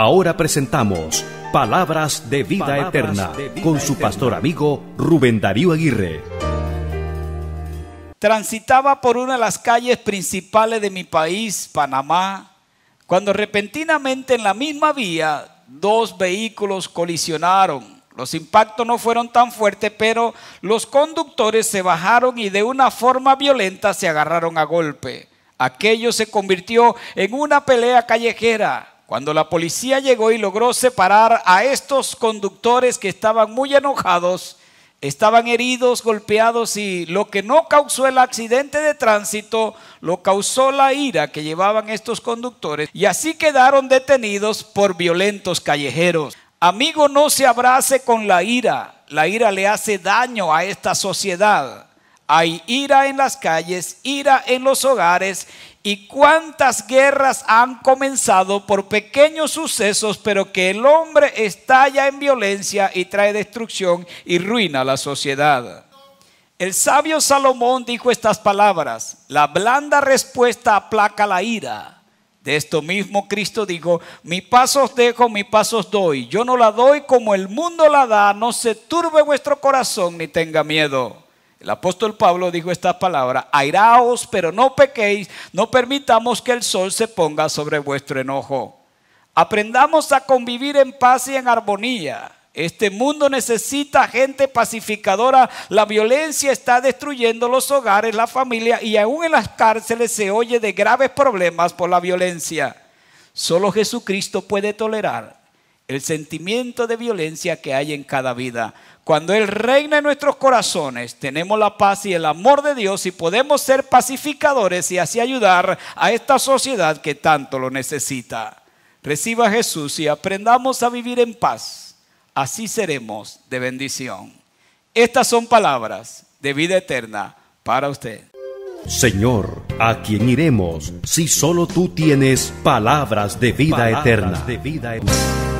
Ahora presentamos Palabras de Vida Eterna con su pastor amigo Rubén Darío Aguirre. Transitaba por una de las calles principales de mi país, Panamá, cuando repentinamente en la misma vía dos vehículos colisionaron. Los impactos no fueron tan fuertes, pero los conductores se bajaron y de una forma violenta se agarraron a golpe. Aquello se convirtió en una pelea callejera. Cuando la policía llegó y logró separar a estos conductores que estaban muy enojados, estaban heridos, golpeados y lo que no causó el accidente de tránsito lo causó la ira que llevaban estos conductores y así quedaron detenidos por violentos callejeros. Amigo, no se abrace con la ira. La ira le hace daño a esta sociedad. Hay ira en las calles, ira en los hogares y cuántas guerras han comenzado por pequeños sucesos, pero que el hombre estalla en violencia y trae destrucción y ruina a la sociedad. El sabio Salomón dijo estas palabras, la blanda respuesta aplaca la ira. De esto mismo Cristo dijo, mi pasos dejo, mi pasos doy. Yo no la doy como el mundo la da, no se turbe vuestro corazón ni tenga miedo. El apóstol Pablo dijo esta palabra, airaos, pero no pequéis, no permitamos que el sol se ponga sobre vuestro enojo. Aprendamos a convivir en paz y en armonía. Este mundo necesita gente pacificadora. La violencia está destruyendo los hogares, la familia y aún en las cárceles se oye de graves problemas por la violencia. Solo Jesucristo puede tolerar el sentimiento de violencia que hay en cada vida. Cuando Él reina en nuestros corazones, tenemos la paz y el amor de Dios y podemos ser pacificadores y así ayudar a esta sociedad que tanto lo necesita. Reciba a Jesús y aprendamos a vivir en paz. Así seremos de bendición. Estas son palabras de vida eterna para usted. Señor, ¿a quién iremos si solo tú tienes palabras de vida eterna? De vida eterna.